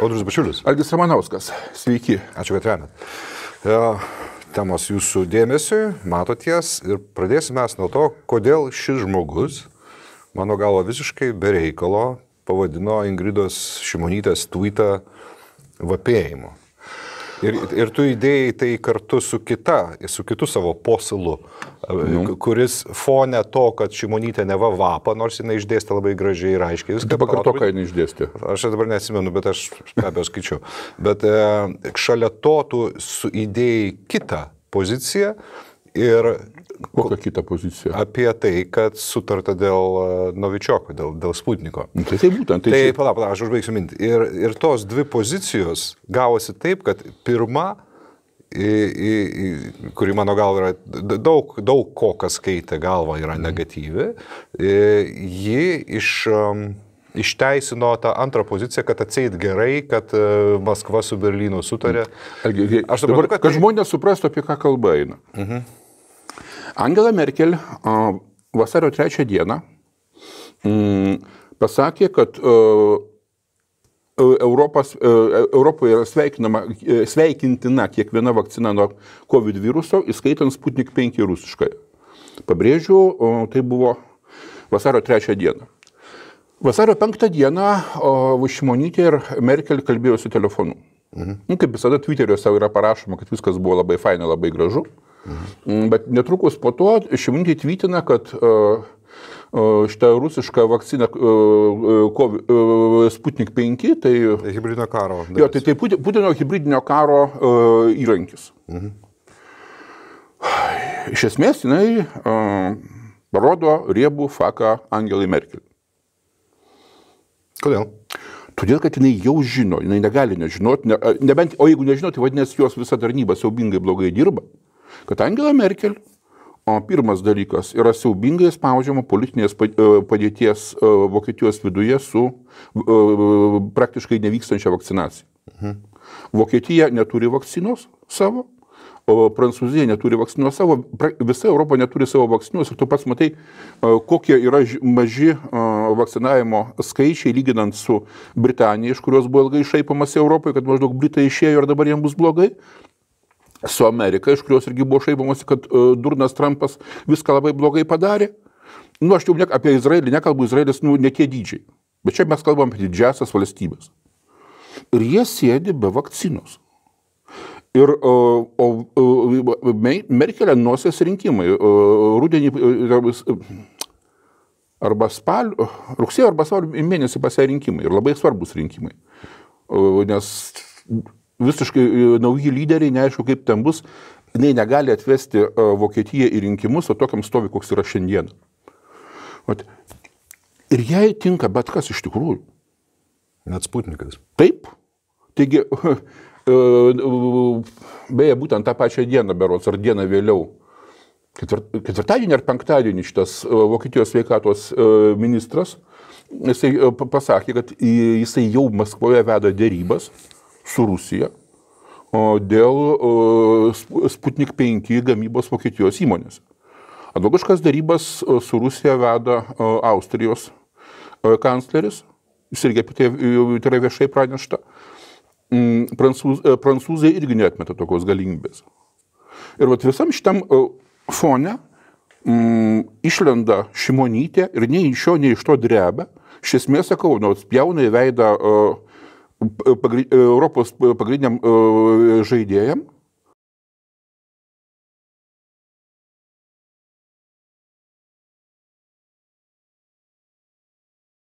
Audrius Bačiulis. Algis Ramanauskas, sveiki. Ačiū, kad remet. Ja, temos jūsų dėmesiui, matot jas ir pradėsime mes nuo to, kodėl šis žmogus, mano galvo visiškai be reikalo, pavadino Ingridos Šimonytės tweetą vapėjimu. Ir, ir tu įdėjai tai kartu su kita, su kitu savo posilu, nu. kuris fone to, kad Šimonytė neva vapa, nors jinai išdėstė labai gražiai ir aiškiai. Viską pakarto, ką jinai išdėstė. Aš dabar nesimenu, bet aš be abejo skaičiu. Bet e, šalia to tu įdėjai kitą poziciją ir Kokią kitą poziciją? Apie tai, kad sutarta dėl e, Novičioko, dėl, dėl Sputniko. Nu, tai tai būtent. Tai, tai čia... palauk, palauk, aš užbaigsiu mintį. Ir, ir tos dvi pozicijos gavosi taip, kad pirma, į, į, į, kuri mano galva yra daug, daug ko, kas keitė galvą, yra mhm. negatyvi, ji iš... Um, išteisino tą antrą poziciją, kad atseit gerai, kad uh, Maskva su Berlynu sutarė. Aš dabar, kad, kad tai... žmonės suprastų, apie ką kalba eina. Mhm. Angela Merkel vasario 3 dieną mm, pasakė, kad Europos, Europoje yra sveikintina kiekviena vakcina nuo COVID viruso, įskaitant Sputnik 5 rusiškai. Pabrėžiu, tai buvo vasario 3 dieną. Vasario 5 dieną Šimonytė ir Merkel kalbėjosi telefonu. Mhm. Nu, kaip visada, Twitteriuose yra parašoma, kad viskas buvo labai faina, labai gražu. Mhm. Bet netrukus po to Šimonytė tvirtina, kad uh, šitą rusišką vakciną COVID, Sputnik 5, tai... Hybridinio karo. Dalis. Jo, tai, tai Putino hybridinio karo uh, įrankis. Mhm. Iš esmės jinai uh, parodo riebų faką Angelai Merkel. Kodėl? Todėl, kad jinai jau žino, jinai negali nežinoti, ne, nebent, o jeigu nežino, tai vadinasi, jos visa tarnyba siaubingai blogai dirba kad Angela Merkel, o pirmas dalykas, yra siaubingai spaudžiama politinės e, padėties e, Vokietijos viduje su e, praktiškai nevykstančia vakcinacija. Mhm. Vokietija neturi vakcinos savo, Prancūzija neturi vakcinos savo, visa Europa neturi savo vakcinos ir tu pats matai, kokie yra maži vakcinavimo skaičiai lyginant su Britanija, iš kurios buvo ilgai išaipamas Europoje, kad maždaug Britai išėjo ir dabar jiems bus blogai su Amerika, iš kurios irgi buvo šaipamasi, kad uh, durnas Trumpas viską labai blogai padarė. Nu, aš jau ne, apie Izraelį nekalbu, Izraelis, nu, ne tie dydžiai. Bet čia mes kalbam apie didžiasias valstybės. Ir jie sėdi be vakcinos. Ir o, o, o Merkelė nuosės rinkimai, rudenį arba spalio, rugsėjo arba spalio mėnesį pasirinkimai ir labai svarbus rinkimai. Nes visiškai e, nauji lyderiai, neaišku kaip ten bus, jinai negali atvesti e, Vokietiją į rinkimus, o tokiam stovi, koks yra šiandien. Vat. Ir jai tinka bet kas iš tikrųjų. Net Sputnikas. Taip. Taigi, e, beje, būtent tą pačią dieną, berots, ar dieną vėliau, ketvirtadienį ar penktadienį šitas Vokietijos sveikatos ministras, jisai pasakė, kad jisai jau Maskvoje veda dėrybas su Rusija dėl Sputnik 5 gamybos Vokietijos įmonės. Analogiškas darybas su Rusija veda Austrijos kancleris, jis irgi apie tai, tai yra viešai pranešta. Mm, prancūz, prancūzai irgi netmeta tokios galimybės. Ir vat visam šitam fone mm, išlenda šimonytė ir nei iš šio, nei iš to drebia. Iš esmės, sakau, nors pjauna į veidą uh, Europos pagrindiniam žaidėjam